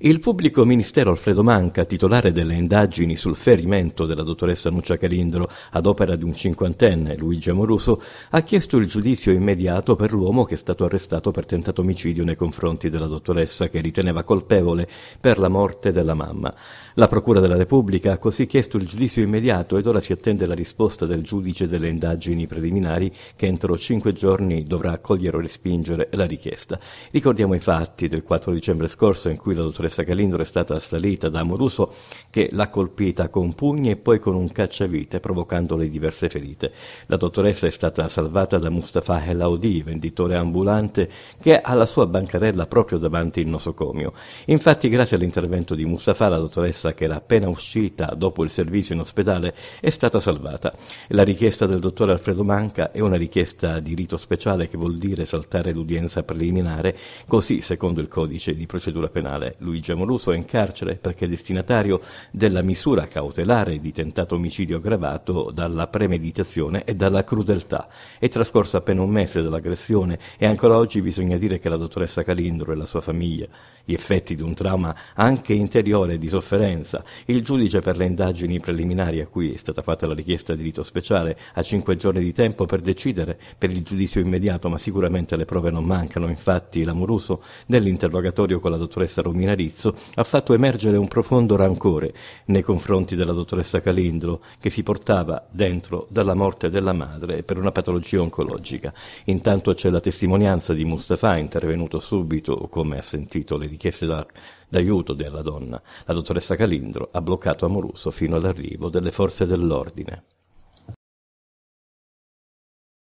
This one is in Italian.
Il pubblico ministero Alfredo Manca, titolare delle indagini sul ferimento della dottoressa Nuccia Calindro ad opera di un cinquantenne, Luigi Amoruso, ha chiesto il giudizio immediato per l'uomo che è stato arrestato per tentato omicidio nei confronti della dottoressa che riteneva colpevole per la morte della mamma. La Procura della Repubblica ha così chiesto il giudizio immediato ed ora si attende la risposta del giudice delle indagini preliminari che entro cinque giorni dovrà accogliere o respingere la richiesta. Ricordiamo i fatti del 4 dicembre scorso in cui la dottoressa Calindro è stata assalita da Amoruso che l'ha colpita con pugni e poi con un cacciavite provocandole diverse ferite. La dottoressa è stata salvata da Mustafa Elaudi, venditore ambulante che ha la sua bancarella proprio davanti il nosocomio. Infatti grazie all'intervento di Mustafa la dottoressa che era appena uscita dopo il servizio in ospedale è stata salvata. La richiesta del dottor Alfredo Manca è una richiesta di rito speciale che vuol dire saltare l'udienza preliminare, così secondo il codice di procedura penale. Lui Luigi Amoruso è in carcere perché è destinatario della misura cautelare di tentato omicidio aggravato dalla premeditazione e dalla crudeltà. È trascorso appena un mese dall'aggressione e ancora oggi bisogna dire che la dottoressa Calindro e la sua famiglia, gli effetti di un trauma anche interiore di sofferenza, il giudice per le indagini preliminari a cui è stata fatta la richiesta di rito speciale ha cinque giorni di tempo per decidere per il giudizio immediato, ma sicuramente le prove non mancano. Infatti l'Amoruso nell'interrogatorio con la dottoressa Romina Rizzo ha fatto emergere un profondo rancore nei confronti della dottoressa Calindro che si portava dentro dalla morte della madre per una patologia oncologica. Intanto c'è la testimonianza di Mustafa, intervenuto subito, come ha sentito le richieste da, d'aiuto della donna. La dottoressa Calindro ha bloccato Amoruso fino all'arrivo delle forze dell'ordine.